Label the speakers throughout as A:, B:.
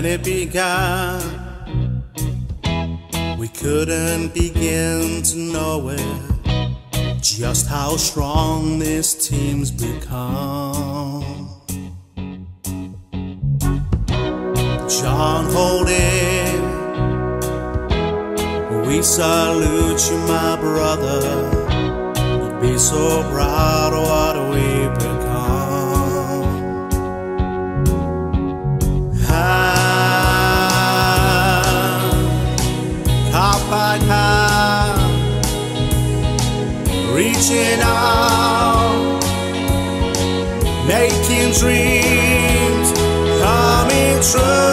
A: when it began. We couldn't begin to know it, just how strong this team's become. John Holding, we salute you, my brother. You'd be so proud of reaching out, making dreams coming true.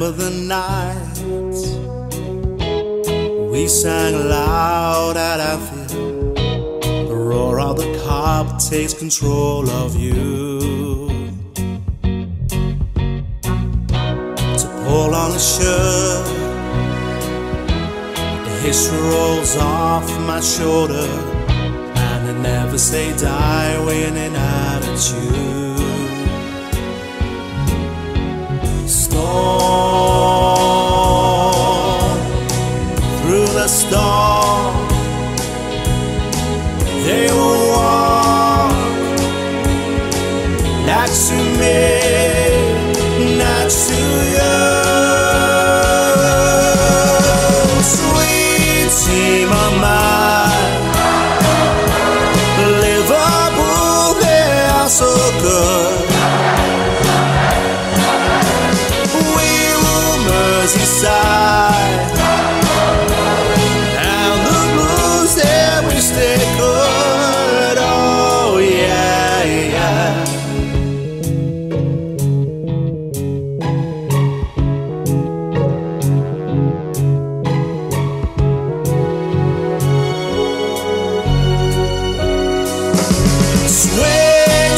A: Remember the nights we sang loud at our Anfield. The roar of the cup takes control of you. To pull on a shirt, the history rolls off my shoulder, and I never say die winning attitude. Next